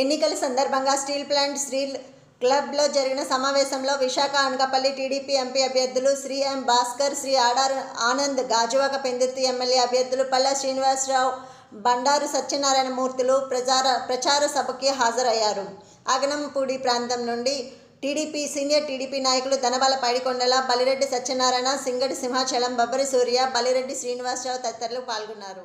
ఎన్నికల సందర్భంగా steel plant steel క్లబ్లో జరిగిన సమావేశంలో విశాఖ అనకాపల్లి టీడీపీ ఎంపీ అభ్యర్థులు శ్రీ ఎం భాస్కర్ శ్రీ ఆడారు ఆనంద్ గాజువాక పెందుర్తి ఎమ్మెల్యే అభ్యర్థులు పల్లా శ్రీనివాసరావు బండారు సత్యనారాయణ మూర్తులు ప్రచార ప్రచార సభకి హాజరయ్యారు. అగనంపూడి ప్రాంతం నుండి టీడీపీ సీనియర్ టీడీపీ నాయకులు ధనబాల పైడికొండల బలిరెడ్డి సత్యనారాయణ సింగడి సింహాచలం బబ్బరి సూర్య బలిరెడ్డి శ్రీనివాసరావు తదితరులు పాల్గొన్నారు.